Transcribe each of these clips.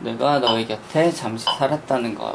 내가 너의 곁에 잠시 살았다는 걸.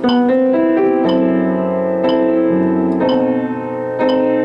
Thank you.